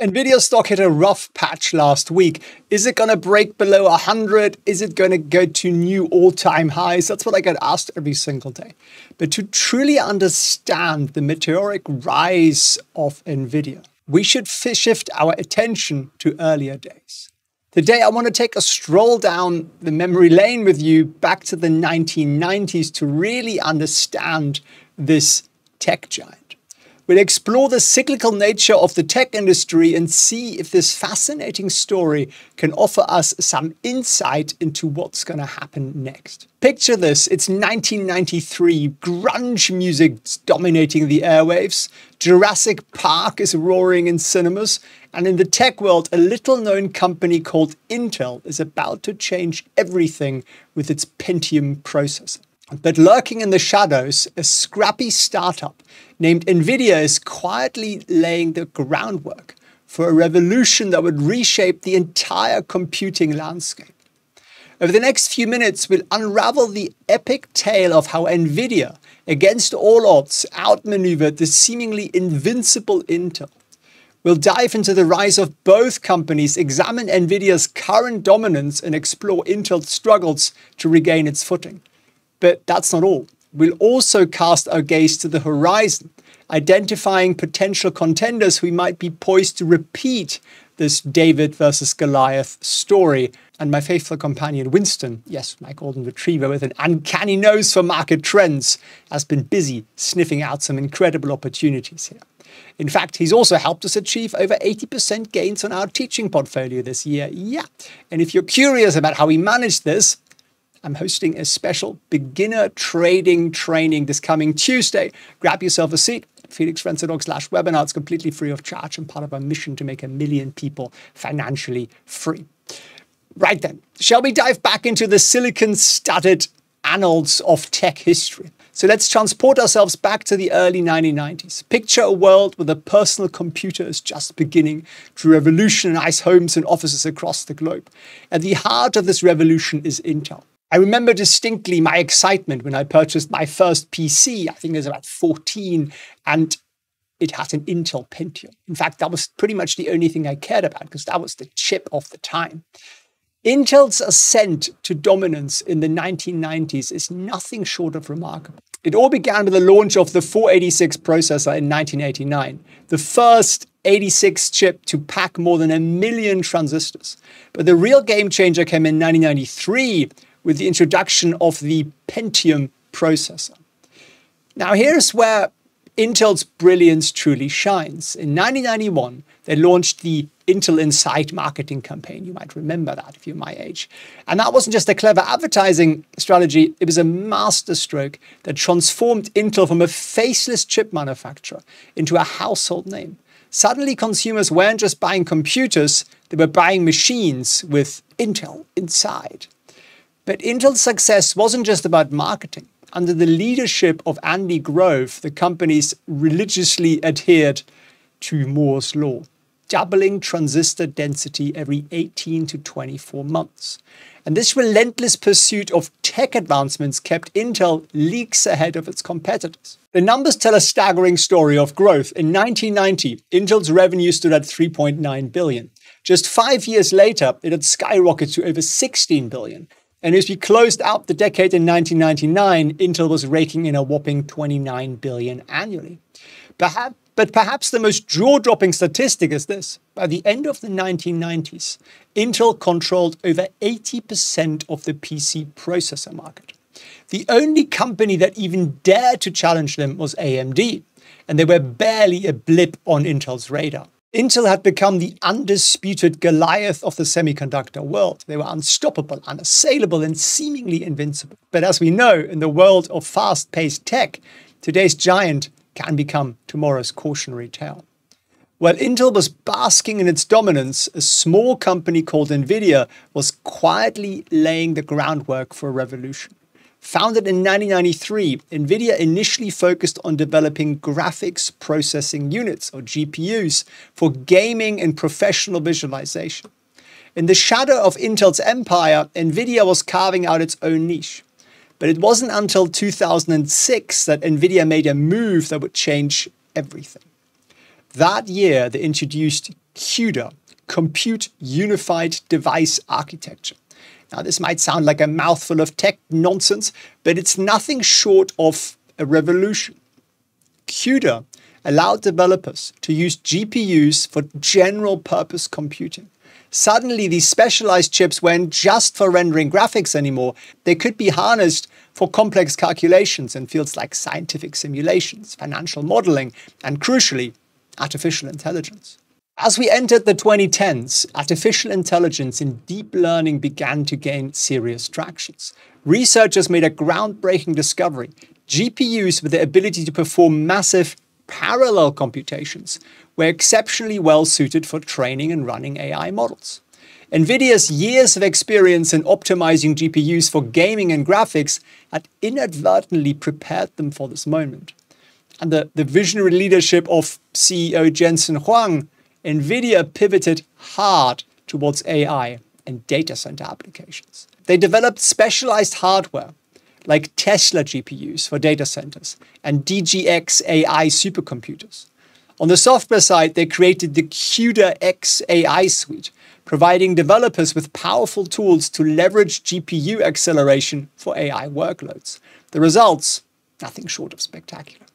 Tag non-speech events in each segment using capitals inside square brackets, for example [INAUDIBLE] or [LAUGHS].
Nvidia stock hit a rough patch last week. Is it going to break below 100? Is it going to go to new all time highs? That's what I get asked every single day. But to truly understand the meteoric rise of Nvidia, we should shift our attention to earlier days. Today, I want to take a stroll down the memory lane with you back to the 1990s to really understand this tech giant. We'll explore the cyclical nature of the tech industry and see if this fascinating story can offer us some insight into what's going to happen next. Picture this it's 1993, grunge music dominating the airwaves, Jurassic Park is roaring in cinemas, and in the tech world, a little known company called Intel is about to change everything with its Pentium processor. But lurking in the shadows, a scrappy startup named NVIDIA is quietly laying the groundwork for a revolution that would reshape the entire computing landscape. Over the next few minutes, we'll unravel the epic tale of how NVIDIA, against all odds, outmaneuvered the seemingly invincible Intel. We'll dive into the rise of both companies, examine NVIDIA's current dominance, and explore Intel's struggles to regain its footing. But that's not all. We'll also cast our gaze to the horizon, identifying potential contenders who might be poised to repeat this David versus Goliath story. And my faithful companion Winston, yes, my golden retriever with an uncanny nose for market trends, has been busy sniffing out some incredible opportunities here. In fact, he's also helped us achieve over 80% gains on our teaching portfolio this year. Yeah. And if you're curious about how we managed this, I'm hosting a special beginner trading training this coming Tuesday. Grab yourself a seat. felixfriends.org slash webinar. It's completely free of charge and part of our mission to make a million people financially free. Right then, shall we dive back into the silicon studded annals of tech history? So let's transport ourselves back to the early 1990s. Picture a world where the personal computer is just beginning to revolutionize homes and offices across the globe. At the heart of this revolution is Intel. I remember distinctly my excitement when I purchased my first PC. I think it was about 14, and it had an Intel Pentium. In fact, that was pretty much the only thing I cared about because that was the chip of the time. Intel's ascent to dominance in the 1990s is nothing short of remarkable. It all began with the launch of the 486 processor in 1989, the first 86 chip to pack more than a million transistors. But the real game changer came in 1993 with the introduction of the Pentium processor. Now, here's where Intel's brilliance truly shines. In 1991, they launched the Intel Inside marketing campaign. You might remember that if you're my age. And that wasn't just a clever advertising strategy, it was a masterstroke that transformed Intel from a faceless chip manufacturer into a household name. Suddenly, consumers weren't just buying computers, they were buying machines with Intel inside. But Intel's success wasn't just about marketing. Under the leadership of Andy Grove, the companies religiously adhered to Moore's Law, doubling transistor density every 18 to 24 months. And this relentless pursuit of tech advancements kept Intel leagues ahead of its competitors. The numbers tell a staggering story of growth. In 1990, Intel's revenue stood at 3.9 billion. Just five years later, it had skyrocketed to over 16 billion. And as we closed out the decade in 1999, Intel was raking in a whopping 29 billion annually. Perhaps, but perhaps the most jaw-dropping statistic is this. By the end of the 1990s, Intel controlled over 80% of the PC processor market. The only company that even dared to challenge them was AMD, and they were barely a blip on Intel's radar. Intel had become the undisputed Goliath of the semiconductor world. They were unstoppable, unassailable, and seemingly invincible. But as we know, in the world of fast paced tech, today's giant can become tomorrow's cautionary tale. While Intel was basking in its dominance, a small company called NVIDIA was quietly laying the groundwork for a revolution. Founded in 1993, NVIDIA initially focused on developing graphics processing units, or GPUs, for gaming and professional visualization. In the shadow of Intel's empire, NVIDIA was carving out its own niche. But it wasn't until 2006 that NVIDIA made a move that would change everything. That year, they introduced CUDA, Compute Unified Device Architecture. Now, this might sound like a mouthful of tech nonsense, but it's nothing short of a revolution. CUDA allowed developers to use GPUs for general purpose computing. Suddenly, these specialized chips weren't just for rendering graphics anymore. They could be harnessed for complex calculations in fields like scientific simulations, financial modeling, and crucially, artificial intelligence. As we entered the 2010s, artificial intelligence and deep learning began to gain serious tractions. Researchers made a groundbreaking discovery. GPUs with the ability to perform massive parallel computations were exceptionally well suited for training and running AI models. NVIDIA's years of experience in optimizing GPUs for gaming and graphics had inadvertently prepared them for this moment. And the, the visionary leadership of CEO Jensen Huang, NVIDIA pivoted hard towards AI and data center applications. They developed specialized hardware like Tesla GPUs for data centers and DGX AI supercomputers. On the software side, they created the CUDA X AI suite, providing developers with powerful tools to leverage GPU acceleration for AI workloads. The results, nothing short of spectacular.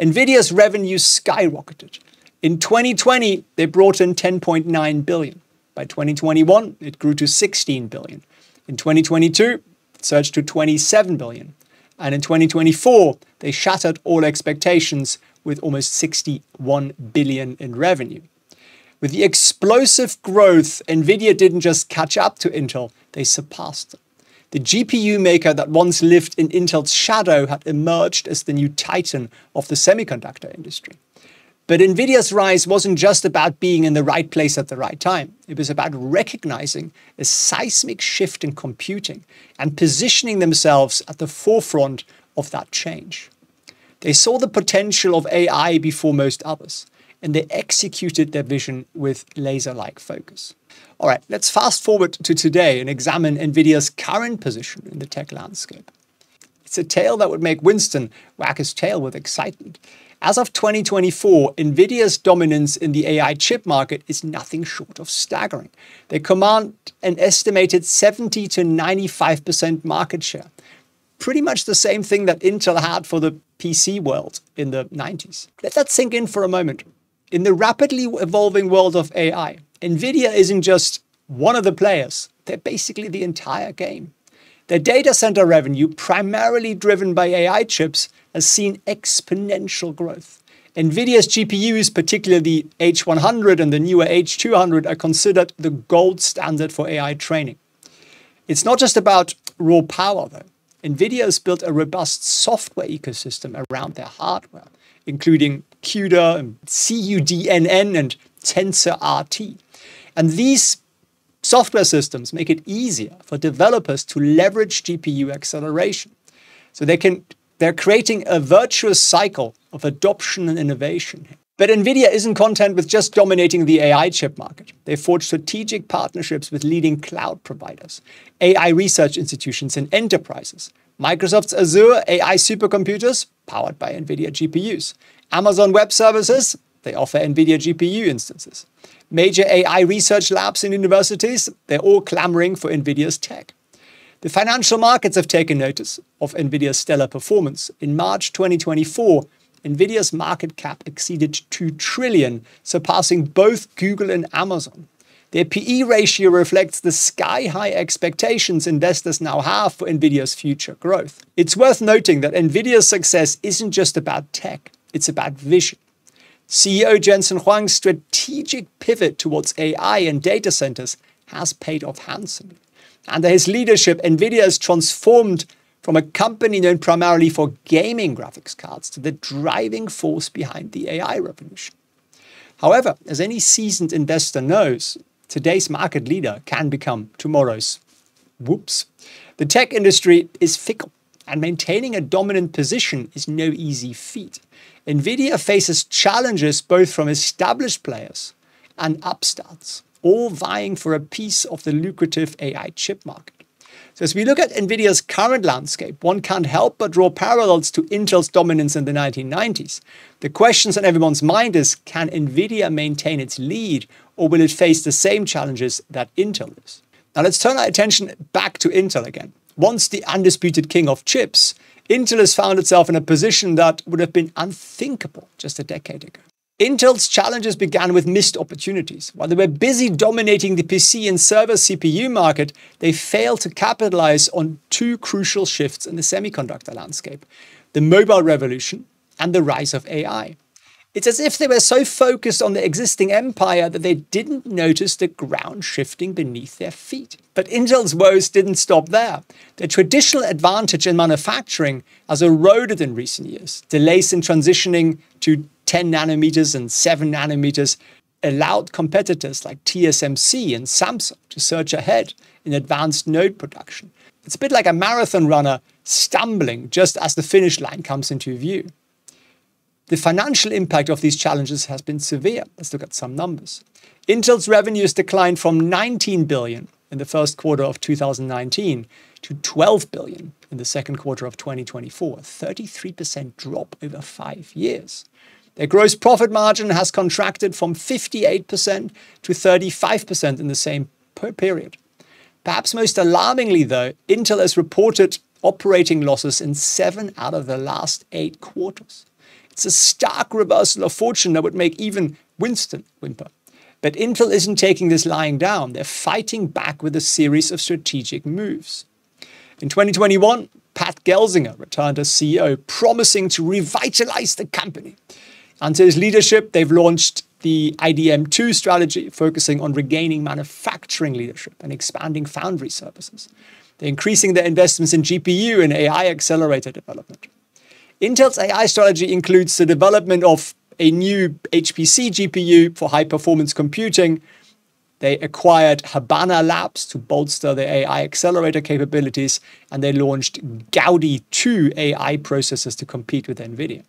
NVIDIA's revenue skyrocketed. In 2020, they brought in 10.9 billion. By 2021, it grew to 16 billion. In 2022, it surged to 27 billion. And in 2024, they shattered all expectations with almost 61 billion in revenue. With the explosive growth, Nvidia didn't just catch up to Intel, they surpassed them. The GPU maker that once lived in Intel's shadow had emerged as the new titan of the semiconductor industry. But NVIDIA's rise wasn't just about being in the right place at the right time. It was about recognizing a seismic shift in computing and positioning themselves at the forefront of that change. They saw the potential of AI before most others, and they executed their vision with laser like focus. All right, let's fast forward to today and examine NVIDIA's current position in the tech landscape. It's a tale that would make Winston wag his tail with excitement. As of 2024, NVIDIA's dominance in the AI chip market is nothing short of staggering. They command an estimated 70 to 95% market share, pretty much the same thing that Intel had for the PC world in the 90s. Let that sink in for a moment. In the rapidly evolving world of AI, NVIDIA isn't just one of the players, they're basically the entire game. Their data center revenue, primarily driven by AI chips, has seen exponential growth. NVIDIA's GPUs, particularly the H100 and the newer H200, are considered the gold standard for AI training. It's not just about raw power, though. NVIDIA has built a robust software ecosystem around their hardware, including CUDA and CUDNN and TensorRT. And these software systems make it easier for developers to leverage GPU acceleration. So they can, they're creating a virtuous cycle of adoption and innovation. But NVIDIA isn't content with just dominating the AI chip market. They forged strategic partnerships with leading cloud providers, AI research institutions, and enterprises. Microsoft's Azure AI supercomputers, powered by NVIDIA GPUs. Amazon Web Services, they offer NVIDIA GPU instances. Major AI research labs and universities, they're all clamoring for NVIDIA's tech. The financial markets have taken notice of NVIDIA's stellar performance. In March 2024, Nvidia's market cap exceeded 2 trillion, surpassing both Google and Amazon. Their PE ratio reflects the sky high expectations investors now have for Nvidia's future growth. It's worth noting that Nvidia's success isn't just about tech, it's about vision. CEO Jensen Huang's strategic pivot towards AI and data centers has paid off handsomely. Under his leadership, Nvidia has transformed from a company known primarily for gaming graphics cards to the driving force behind the AI revolution. However, as any seasoned investor knows, today's market leader can become tomorrow's. Whoops. The tech industry is fickle, and maintaining a dominant position is no easy feat. Nvidia faces challenges both from established players and upstarts, all vying for a piece of the lucrative AI chip market. So as we look at NVIDIA's current landscape, one can't help but draw parallels to Intel's dominance in the 1990s. The questions on everyone's mind is, can NVIDIA maintain its lead or will it face the same challenges that Intel is? Now let's turn our attention back to Intel again. Once the undisputed king of chips, Intel has found itself in a position that would have been unthinkable just a decade ago. Intel's challenges began with missed opportunities. While they were busy dominating the PC and server CPU market, they failed to capitalize on two crucial shifts in the semiconductor landscape the mobile revolution and the rise of AI. It's as if they were so focused on the existing empire that they didn't notice the ground shifting beneath their feet. But Intel's woes didn't stop there. Their traditional advantage in manufacturing has eroded in recent years. Delays in transitioning to 10 nanometers and 7 nanometers allowed competitors like TSMC and Samsung to surge ahead in advanced node production. It's a bit like a marathon runner stumbling just as the finish line comes into view. The financial impact of these challenges has been severe. Let's look at some numbers. Intel's revenues declined from 19 billion in the first quarter of 2019 to 12 billion in the second quarter of 2024, a 33% drop over five years. Their gross profit margin has contracted from 58% to 35% in the same period. Perhaps most alarmingly, though, Intel has reported operating losses in seven out of the last eight quarters. It's a stark reversal of fortune that would make even Winston whimper. But Intel isn't taking this lying down. They're fighting back with a series of strategic moves. In 2021, Pat Gelsinger returned as CEO, promising to revitalize the company. Under his leadership, they've launched the IDM2 strategy, focusing on regaining manufacturing leadership and expanding foundry services. They're increasing their investments in GPU and AI accelerator development. Intel's AI strategy includes the development of a new HPC GPU for high performance computing. They acquired Habana Labs to bolster their AI accelerator capabilities, and they launched Gaudi 2 AI processors to compete with NVIDIA.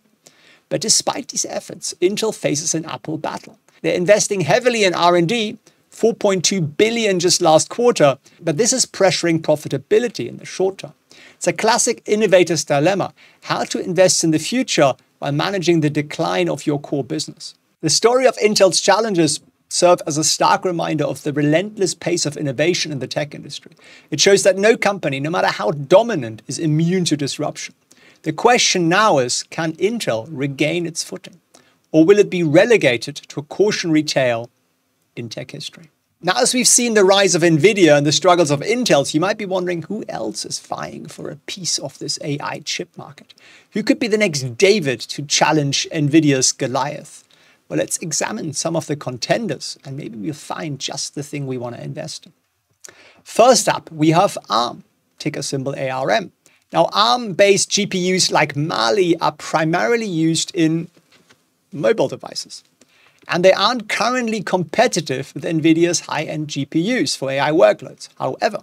But despite these efforts, Intel faces an uphill battle. They're investing heavily in R&D, 4.2 billion just last quarter, but this is pressuring profitability in the short term. It's a classic innovator's dilemma how to invest in the future while managing the decline of your core business. The story of Intel's challenges serve as a stark reminder of the relentless pace of innovation in the tech industry. It shows that no company, no matter how dominant, is immune to disruption. The question now is can Intel regain its footing? Or will it be relegated to a cautionary tale in tech history? Now, as we've seen the rise of NVIDIA and the struggles of Intel, you might be wondering who else is vying for a piece of this AI chip market? Who could be the next David to challenge NVIDIA's Goliath? Well, let's examine some of the contenders and maybe we'll find just the thing we want to invest in. First up, we have ARM, ticker symbol ARM. Now, ARM based GPUs like Mali are primarily used in mobile devices and they aren't currently competitive with NVIDIA's high-end GPUs for AI workloads. However,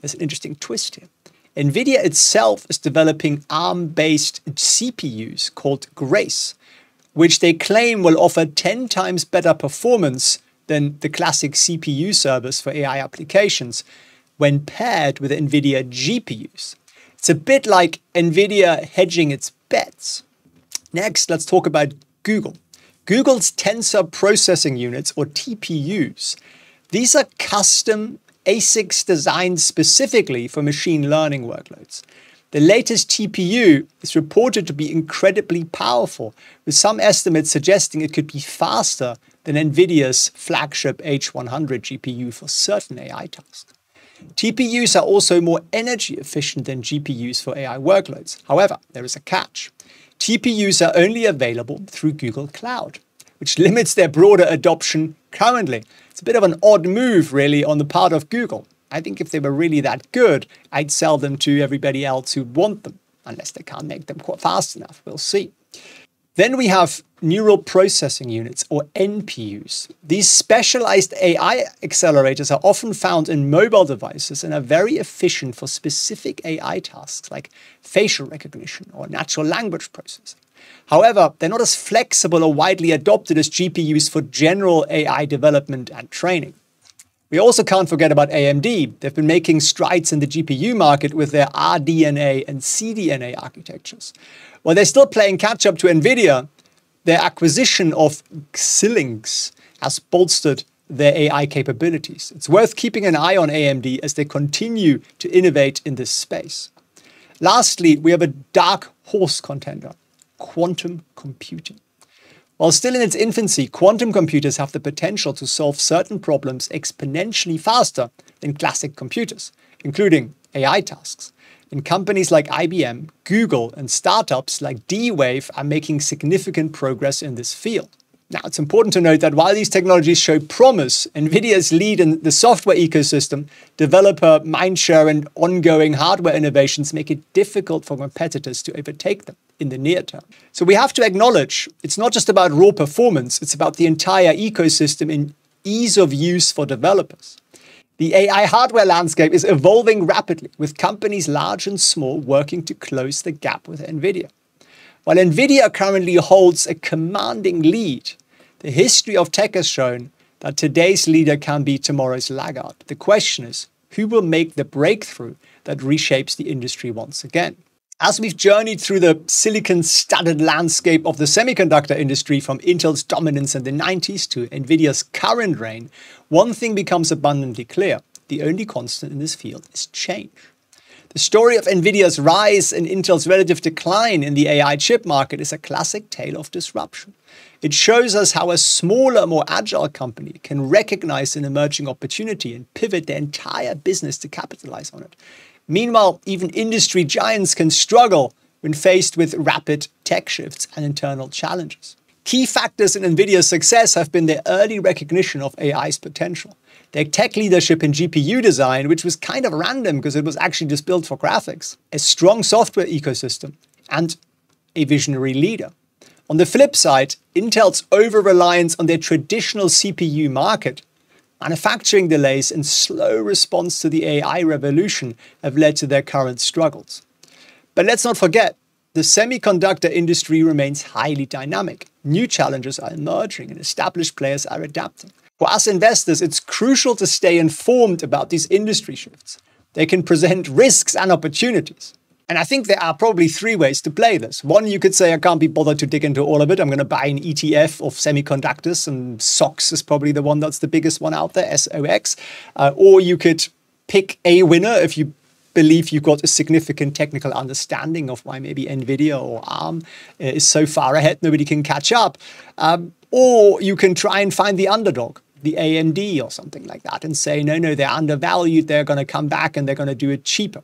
there's an interesting twist here. NVIDIA itself is developing ARM-based CPUs called Grace, which they claim will offer 10 times better performance than the classic CPU servers for AI applications when paired with NVIDIA GPUs. It's a bit like NVIDIA hedging its bets. Next, let's talk about Google. Google's Tensor Processing Units, or TPUs. These are custom ASICs designed specifically for machine learning workloads. The latest TPU is reported to be incredibly powerful, with some estimates suggesting it could be faster than NVIDIA's flagship H100 GPU for certain AI tasks. TPUs are also more energy efficient than GPUs for AI workloads. However, there is a catch. TPUs are only available through Google Cloud, which limits their broader adoption currently. It's a bit of an odd move, really, on the part of Google. I think if they were really that good, I'd sell them to everybody else who want them, unless they can't make them quite fast enough. We'll see. Then we have neural processing units, or NPUs. These specialized AI accelerators are often found in mobile devices and are very efficient for specific AI tasks like facial recognition or natural language processing. However, they're not as flexible or widely adopted as GPUs for general AI development and training. We also can't forget about AMD. They've been making strides in the GPU market with their RDNA and CDNA architectures. While they're still playing catch up to NVIDIA, their acquisition of Xilinx has bolstered their AI capabilities. It's worth keeping an eye on AMD as they continue to innovate in this space. Lastly, we have a dark horse contender quantum computing. While still in its infancy, quantum computers have the potential to solve certain problems exponentially faster than classic computers, including AI tasks. And companies like IBM, Google, and startups like D-Wave are making significant progress in this field. Now, it's important to note that while these technologies show promise, NVIDIA's lead in the software ecosystem, developer mindshare, and ongoing hardware innovations make it difficult for competitors to overtake them in the near term. So we have to acknowledge it's not just about raw performance, it's about the entire ecosystem in ease of use for developers. The AI hardware landscape is evolving rapidly, with companies large and small working to close the gap with NVIDIA. While NVIDIA currently holds a commanding lead, the history of tech has shown that today's leader can be tomorrow's laggard. The question is, who will make the breakthrough that reshapes the industry once again? As we've journeyed through the silicon studded landscape of the semiconductor industry from Intel's dominance in the 90s to NVIDIA's current reign, one thing becomes abundantly clear. The only constant in this field is change. The story of NVIDIA's rise and Intel's relative decline in the AI chip market is a classic tale of disruption. It shows us how a smaller, more agile company can recognize an emerging opportunity and pivot their entire business to capitalize on it. Meanwhile, even industry giants can struggle when faced with rapid tech shifts and internal challenges. Key factors in NVIDIA's success have been their early recognition of AI's potential, their tech leadership in GPU design, which was kind of random because it was actually just built for graphics, a strong software ecosystem, and a visionary leader. On the flip side, Intel's over reliance on their traditional CPU market Manufacturing delays and slow response to the AI revolution have led to their current struggles. But let's not forget, the semiconductor industry remains highly dynamic. New challenges are emerging and established players are adapting. For us investors, it's crucial to stay informed about these industry shifts. They can present risks and opportunities. And I think there are probably three ways to play this. One, you could say, I can't be bothered to dig into all of it. I'm going to buy an ETF of semiconductors, and SOX is probably the one that's the biggest one out there, SOX. Uh, or you could pick a winner if you believe you've got a significant technical understanding of why maybe NVIDIA or ARM uh, is so far ahead, nobody can catch up. Um, or you can try and find the underdog the AMD or something like that and say, no, no, they're undervalued, they're going to come back and they're going to do it cheaper.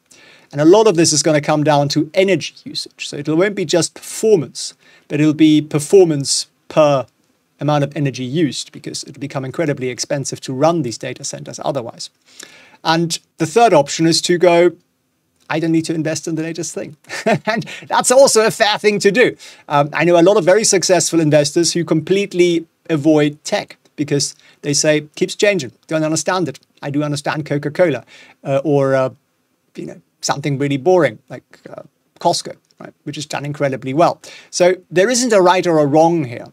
And a lot of this is going to come down to energy usage. So it won't be just performance, but it'll be performance per amount of energy used because it'll become incredibly expensive to run these data centers otherwise. And the third option is to go, I don't need to invest in the latest thing. [LAUGHS] and that's also a fair thing to do. Um, I know a lot of very successful investors who completely avoid tech because they say, keeps changing, don't understand it. I do understand Coca-Cola uh, or, uh, you know, something really boring like uh, Costco, right, which is done incredibly well. So there isn't a right or a wrong here.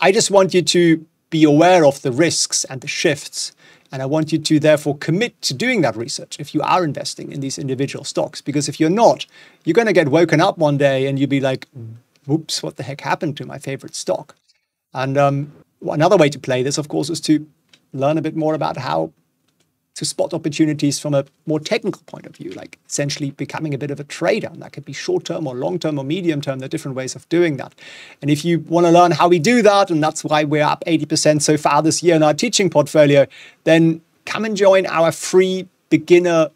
I just want you to be aware of the risks and the shifts. And I want you to therefore commit to doing that research if you are investing in these individual stocks. Because if you're not, you're going to get woken up one day and you'll be like, whoops, what the heck happened to my favorite stock? And um, another way to play this, of course, is to learn a bit more about how to spot opportunities from a more technical point of view, like essentially becoming a bit of a trader. And that could be short term or long term or medium term. There are different ways of doing that. And if you want to learn how we do that, and that's why we're up 80% so far this year in our teaching portfolio, then come and join our free beginner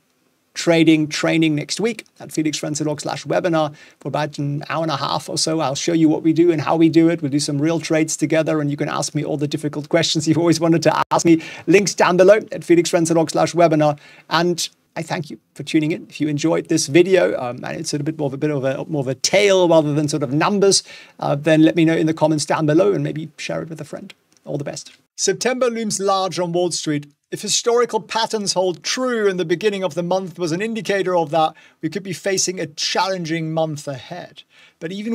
trading training next week at felixfriends.org slash webinar for about an hour and a half or so. I'll show you what we do and how we do it. We'll do some real trades together and you can ask me all the difficult questions [LAUGHS] you've always wanted to ask me. Links down below at felixfriends.org slash webinar. And I thank you for tuning in. If you enjoyed this video, um, and it's a bit more of a bit of a more of a tale rather than sort of numbers, uh, then let me know in the comments down below and maybe share it with a friend. All the best. September looms large on Wall Street if historical patterns hold true and the beginning of the month was an indicator of that, we could be facing a challenging month ahead. But even